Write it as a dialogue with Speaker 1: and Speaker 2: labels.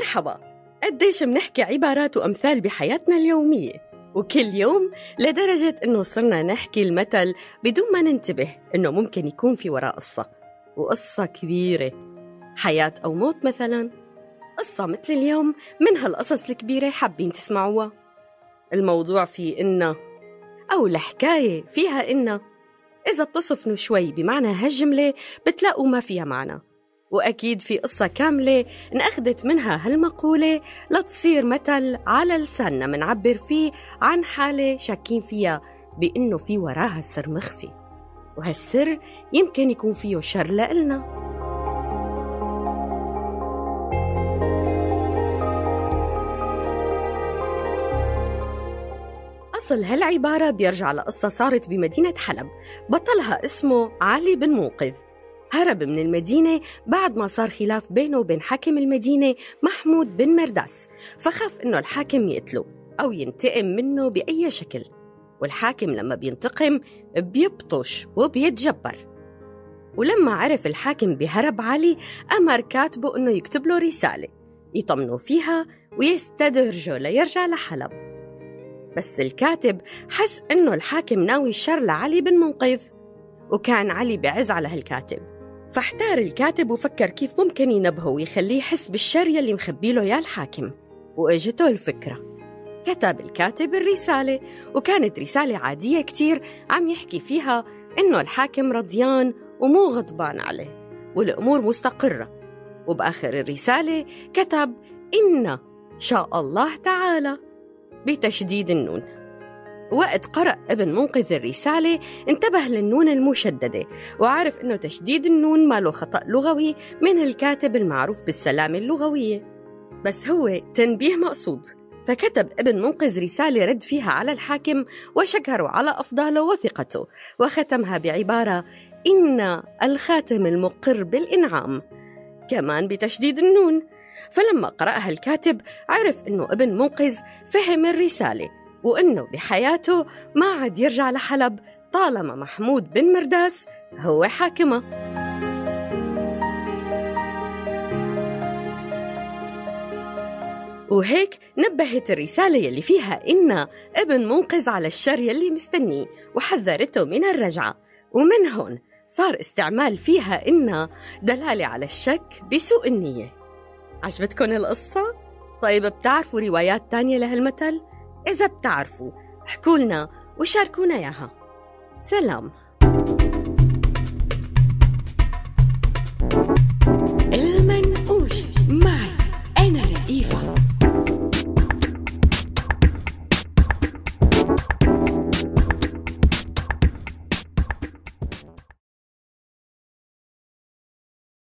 Speaker 1: مرحبا. قديش منحكي عبارات وأمثال بحياتنا اليومية. وكل يوم لدرجة إنه صرنا نحكي المثل بدون ما ننتبه إنه ممكن يكون في وراء قصة. وقصة كبيرة. حياة أو موت مثلا. قصة مثل اليوم من هالقصص الكبيرة حابين تسمعوها. الموضوع في إنه أو الحكاية فيها إنه إذا بتصفنوا شوي بمعنى هالجملة بتلاقوا ما فيها معنى. وأكيد في قصة كاملة انأخذت منها هالمقولة لتصير مثل على لساننا. منعبر فيه عن حالة شاكين فيها بإنه في وراها سر مخفي وهالسر يمكن يكون فيه شر لإلنا. أصل هالعبارة بيرجع لقصة صارت بمدينة حلب بطلها اسمه علي بن منقذ هرب من المدينة بعد ما صار خلاف بينه وبين حاكم المدينة محمود بن مرداس فخاف إنه الحاكم يقتله أو ينتقم منه بأي شكل والحاكم لما بينتقم بيبطش وبيتجبر. ولما عرف الحاكم بهرب علي أمر كاتبه إنه يكتب له رسالة يطمنوا فيها ويستدرجه ليرجع لحلب. بس الكاتب حس إنه الحاكم ناوي الشر لعلي بن منقذ وكان علي بعز على هالكاتب. فاحتار الكاتب وفكر كيف ممكن ينبهه ويخليه يحس بالشر يلي مخبي له يا الحاكم. وإجته الفكرة. كتب الكاتب الرسالة وكانت رسالة عادية كتير عم يحكي فيها إنه الحاكم رضيان ومو غضبان عليه والأمور مستقرة. وبآخر الرسالة كتب إن شاء الله تعالى بتشديد النون. وقت قرأ ابن منقذ الرسالة انتبه للنون المشددة وعرف أنه تشديد النون ما له خطأ لغوي من الكاتب المعروف بالسلامة اللغوية. بس هو تنبيه مقصود فكتب ابن منقذ رسالة رد فيها على الحاكم وشكره على أفضاله وثقته وختمها بعبارة إن الخاتم المقر بالإنعام كمان بتشديد النون. فلما قرأها الكاتب عرف أنه ابن منقذ فهم الرسالة وإنه بحياته ما عاد يرجع لحلب طالما محمود بن مرداس هو حاكمه وهيك نبهت الرسالة يلي فيها إن ابن منقذ على الشر يلي مستنيه وحذرته من الرجعة ومن هون صار استعمال فيها إن دلالة على الشك بسوء النية عجبتكم القصة؟ طيب بتعرفوا روايات تانية لهالمثل؟ إذا بتعرفوا احكوا لنا وشاركونا إياها. سلام.